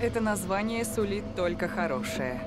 Это название сулит только хорошее.